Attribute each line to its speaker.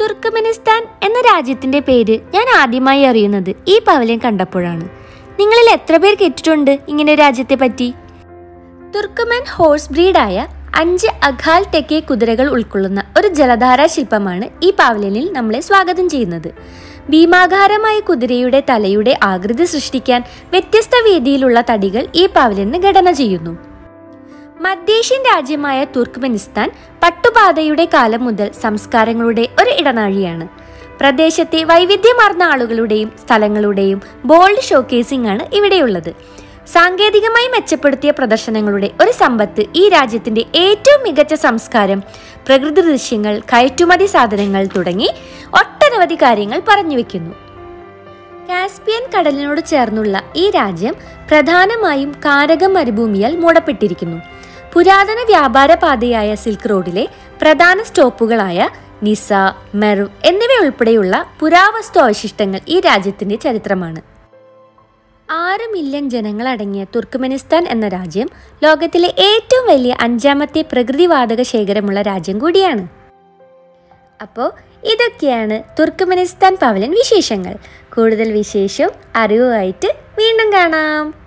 Speaker 1: തുർക്കമെനിസ്ഥാൻ എന്ന രാജ്യത്തിന്റെ പേര് ഞാൻ ആദ്യമായി അറിയുന്നത് ഈ പവലിയൻ കണ്ടപ്പോഴാണ്. നിങ്ങളിൽ എത്ര പേർ കേട്ടിട്ടുണ്ട് ഇങ്ങനെ രാജ്യത്തെ പറ്റി? തുർക്കമൻ ഹോഴ്സ് ബ്രീഡായ അഞ്ച് അഖാൽ ടെക്കെ കുതിരകൾ ഉൾക്കൊള്ളുന്ന ഒരു ജലധാരാ ശില്പമാണ് ഈ പാവലിനിൽ നമ്മളെ സ്വാഗതം ചെയ്യുന്നത്. ഭീമാകാരമായ കുതിരയുടെ തലയുടെ ആകൃതി സൃഷ്ടിക്കാൻ വ്യത്യസ്ത വീതിയിലുള്ള തടികൾ ഈ പാവലിന് ഘടന ചെയ്യുന്നു. മധ്യേഷ്യൻ രാജ്യമായ തുർക്ക്മെനിസ്ഥാൻ പട്ടുപാതയുടെ കാലം മുതൽ സംസ്കാരങ്ങളുടെ ഒരു ഇടനാഴിയാണ്. പ്രദേശത്തെ വൈവിധ്യമാർന്ന ആളുകളുടെയും സ്ഥലങ്ങളുടെയും ബോൾഡ് ഷോക്കേസിംഗ് ആണ് ഇവിടെയുള്ളത്. സാങ്കേതികമായി മെച്ചപ്പെടുത്തിയ പ്രദർശനങ്ങളുടെ ഒരു സമ്പത്ത് ഈ രാജ്യത്തിന്റെ ഏറ്റവും മികച്ച സംസ്കാരം പ്രകൃതി ദൃശ്യങ്ങൾ കയറ്റുമതി സാധനങ്ങൾ തുടങ്ങി ഒട്ടനവധി കാര്യങ്ങൾ പറഞ്ഞു വെക്കുന്നു. കാസ്പിയൻ കടലിനോട് ചേർന്നുള്ള ഈ രാജ്യം പ്രധാനമായും കാരക മരുഭൂമിയാൽ മൂടപ്പെട്ടിരിക്കുന്നു. പുരാതന വ്യാപാര പാതയായ സിൽക്ക് റോഡിലെ പ്രധാന സ്റ്റോപ്പുകളായ നിസ മെർവ് എന്നിവയുൾപ്പെടെയുള്ള പുരാവസ്തു അവശിഷ്ടങ്ങൾ ഈ രാജ്യത്തിന്റെ ചരിത്രമാണ്. ആറ് മില്യൺ ജനങ്ങൾ അടങ്ങിയ തുർക്ക്മെനിസ്ഥാൻ എന്ന രാജ്യം ലോകത്തിലെ ഏറ്റവും വലിയ അഞ്ചാമത്തെ പ്രകൃതിവാതക ശേഖരമുള്ള രാജ്യം കൂടിയാണ്. അപ്പോൾ ഇതൊക്കെയാണ് തുർക്ക്മെനിസ്ഥാൻ പവലൻ വിശേഷങ്ങൾ. കൂടുതൽ വിശേഷവും അറിവുമായിട്ട് വീണ്ടും കാണാം.